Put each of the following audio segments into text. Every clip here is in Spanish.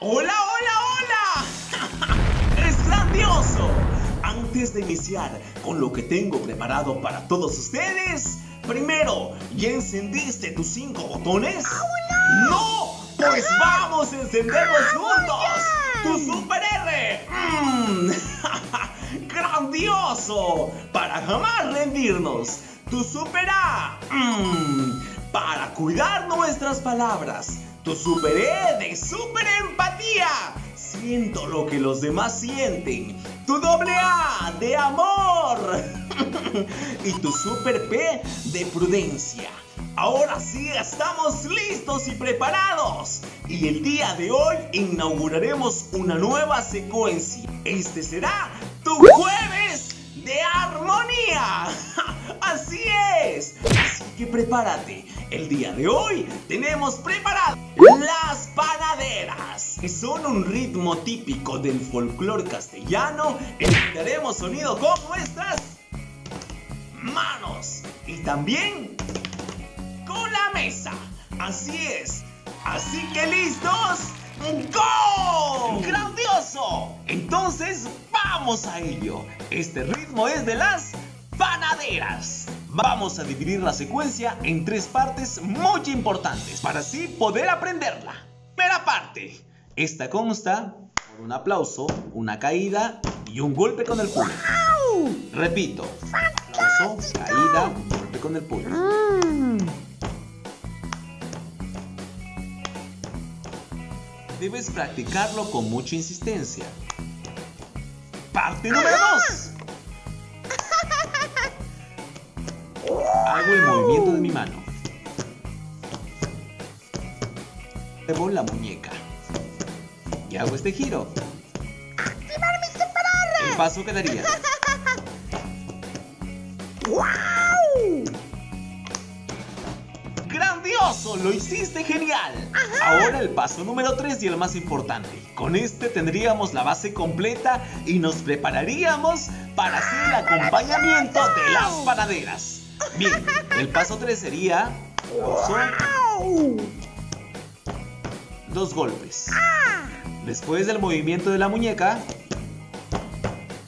¡Hola, hola, hola! ¡Es grandioso! Antes de iniciar con lo que tengo preparado para todos ustedes, primero, ¿ya encendiste tus cinco botones? ¡No! Pues vamos a encenderlos juntos. ¡Tu Super R! ¡Mmm! ¡Grandioso! Para jamás rendirnos. ¡Tu Super A! ¡Mmm! Para cuidar nuestras palabras. ¡Tu Super E de Super Empatía! Siento lo que los demás sienten. ¡Tu doble A de amor! y tu Super P de prudencia. Ahora sí estamos listos y preparados. Y el día de hoy inauguraremos una nueva secuencia. Este será tu jueves de armonía. Así es. Así que prepárate. El día de hoy tenemos preparadas las panaderas, que son un ritmo típico del folclore castellano haremos sonido con nuestras manos. Y también con la mesa. Así es. Así que listos. Vamos a ello. Este ritmo es de las panaderas. Vamos a dividir la secuencia en tres partes muy importantes para así poder aprenderla. Primera parte. Esta consta por un aplauso, una caída y un golpe con el puño. Repito. Aplauso, caída, golpe con el puño. Debes practicarlo con mucha insistencia. Parte número 2. Hago el movimiento de mi mano. Muevo la muñeca. Y hago este giro. ¡Activar mi super El paso quedaría. ¡Grandioso! ¡Lo hiciste genial! Ahora el paso número 3 y el más importante. Con este tendríamos la base completa y nos prepararíamos para hacer el acompañamiento de las panaderas. Bien, el paso 3 sería... dos golpes. Después del movimiento de la muñeca,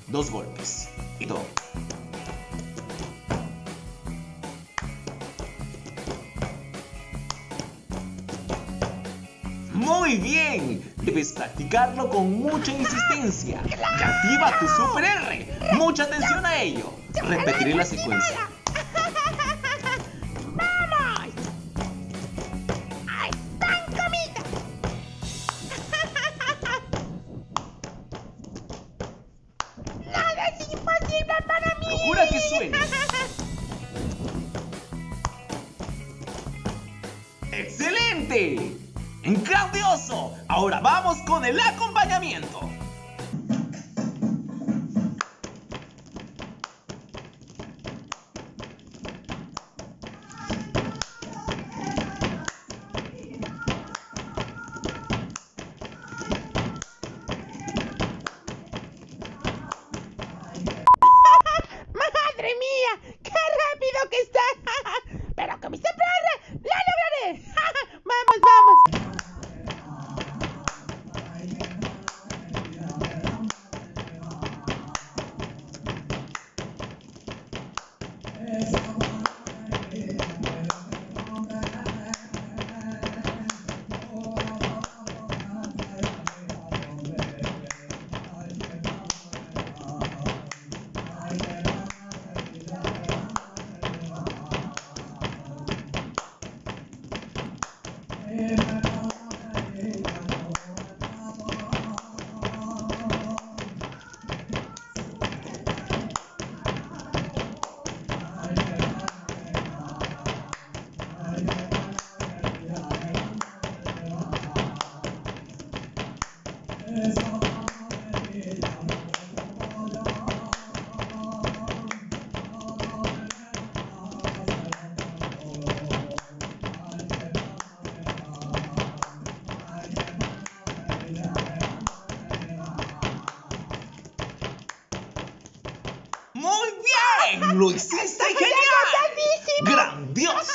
dos golpes. Y todo. Muy bien, debes practicarlo con mucha insistencia. Y activa tu Super R. Mucha atención a ello. Repetiré la secuencia. ¡Vamos! ¡Ahí están comida! ¡Nada es imposible para mí! Procura que suene. ¡Excelente! ¡Grandioso! Ahora vamos con el acompañamiento. ¡Muy bien! ¡Lo hiciste genial! ¡Grandísimo! ¡Grandioso!